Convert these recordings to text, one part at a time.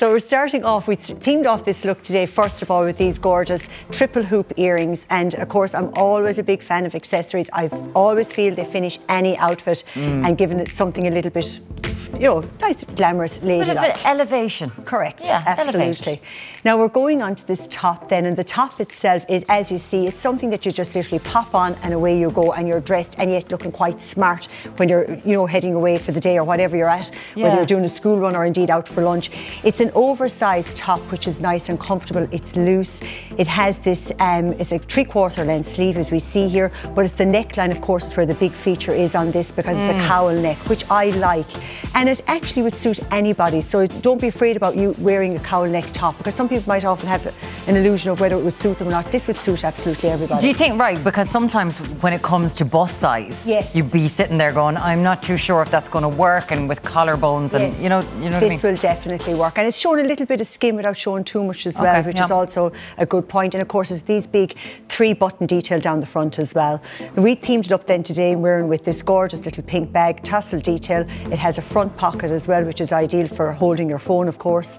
So we're starting off, we themed off this look today, first of all, with these gorgeous triple hoop earrings. And of course, I'm always a big fan of accessories. I always feel they finish any outfit mm. and giving it something a little bit you know, nice, glamorous ladylike. elevation. Correct. Yeah, absolutely. Elevation. Now we're going on to this top then, and the top itself is, as you see, it's something that you just literally pop on and away you go, and you're dressed and yet looking quite smart when you're, you know, heading away for the day or whatever you're at, yeah. whether you're doing a school run or indeed out for lunch. It's an oversized top which is nice and comfortable. It's loose. It has this, um, it's a three-quarter length sleeve as we see here, but it's the neckline, of course, is where the big feature is on this because mm. it's a mm. cowl neck, which I like and it actually would suit anybody. So don't be afraid about you wearing a cowl neck top because some people might often have an illusion of whether it would suit them or not. This would suit absolutely everybody. Do you think right? Because sometimes when it comes to bust size, yes. you'd be sitting there going, "I'm not too sure if that's going to work," and with collarbones, yes. and you know, you know. This I mean? will definitely work, and it's showing a little bit of skin without showing too much as well, okay, which yeah. is also a good point. And of course, it's these big three-button detail down the front as well. We themed it up then today, and wearing with this gorgeous little pink bag, tassel detail. It has a front pocket as well, which is ideal for holding your phone, of course.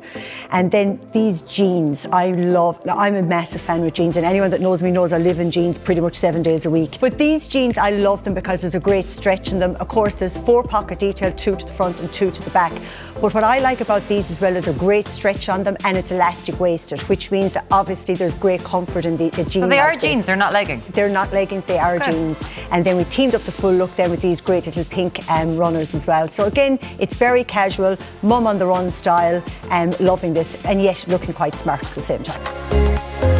And then these jeans, I love. I'm a massive fan with jeans, and anyone that knows me knows I live in jeans pretty much seven days a week. But these jeans, I love them because there's a great stretch in them. Of course, there's four pocket detail, two to the front and two to the back. But what I like about these as well is a great stretch on them, and it's elastic waisted, which means that obviously there's great comfort in the, the jeans. So they like are jeans, they're not leggings. They're not leggings, they are Good. jeans. And then we teamed up the full look then with these great little pink um, runners as well. So again, it's very casual, mum on the run style, um, loving this, and yet looking quite smart at the same time.